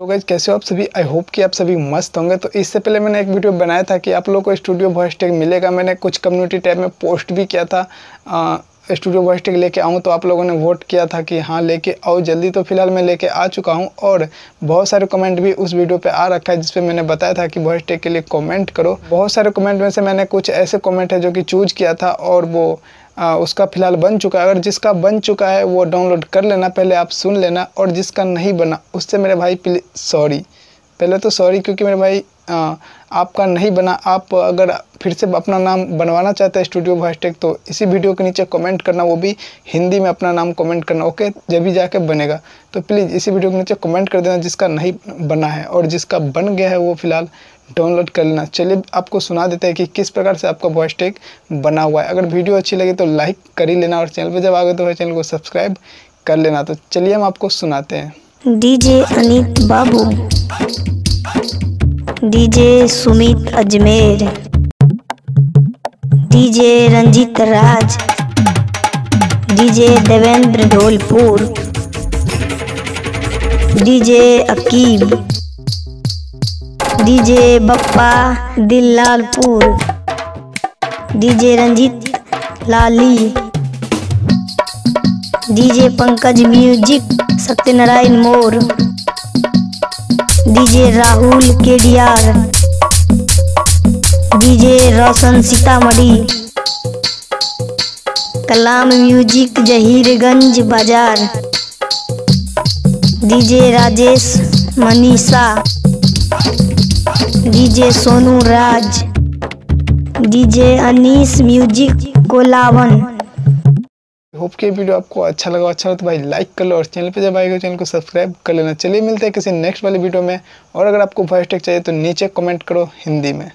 तो गाइज़ कैसे हो आप सभी? आई होप कि आप सभी मस्त होंगे। तो इससे पहले मैंने एक वीडियो बनाया था कि आप लोगों को स्टूडियो वॉइस टैग मिलेगा। मैंने कुछ कम्युनिटी टैब में पोस्ट भी किया था। स्टूडियो वॉइस टैग लेके आऊँ तो आप लोगों ने वोट किया था कि हाँ लेके आओ जल्दी। तो फ़िलहाल मैं लेके आ चुका हूँ और बहुत सारे कमेंट भी उस वीडियो पे आ रखा है, जिसपे मैंने बताया था कि वॉइस टैग के लिए कमेंट करो। बहुत सारे कमेंट में से मैंने कुछ ऐसे कमेंट है जो कि चूज़ किया था और वो आ, उसका फ़िलहाल बन चुका है। अगर जिसका बन चुका है वो डाउनलोड कर लेना पहले आप सुन लेना और जिसका नहीं बना उससे मेरे भाई सॉरी पहले तो सॉरी क्योंकि मेरे भाई आ, आपका नहीं बना। आप अगर फिर से अपना नाम बनवाना चाहते हैं स्टूडियो वॉइस टेक तो इसी वीडियो के नीचे कमेंट करना, वो भी हिंदी में अपना नाम कमेंट करना ओके जब भी जाके बनेगा। तो प्लीज़ इसी वीडियो के नीचे कमेंट कर देना जिसका नहीं बना है और जिसका बन गया है वो फ़िलहाल डाउनलोड कर लेना। चलिए, आपको सुना देते हैं कि किस प्रकार से आपका वॉइस टेक बना हुआ है। अगर वीडियो अच्छी लगी तो लाइक कर ही लेना और चैनल पर जब आ गए तो चैनल को सब्सक्राइब कर लेना। तो चलिए, हम आपको सुनाते हैं। DJ Anit Babu DJ Sumit Ajmer DJ Ranjit Raj, DJ Devendra Dholpur, DJ Akib, DJ Bappa Dillalpur, DJ Ranjit Lali, DJ Pankaj music Satyanarayan Mor, DJ Rahul Kediyar. DJ Roshan Sitamarhi. Kalam music Jahirganj बाज़ार। DJ Rajesh Manisha. DJ Sonu Raj. DJ Anees music Kolavan. Hope कि video आपको अच्छा लगा अच्छा हो तो भाई like कर लो और चैनल पे जब आएगा चैनल को सब्सक्राइब कर लेना। चलिए मिलते हैं किसी नेक्स्ट वाले वीडियो में और अगर आपको वॉइस टेक चाहिए तो नीचे कमेंट करो हिंदी में।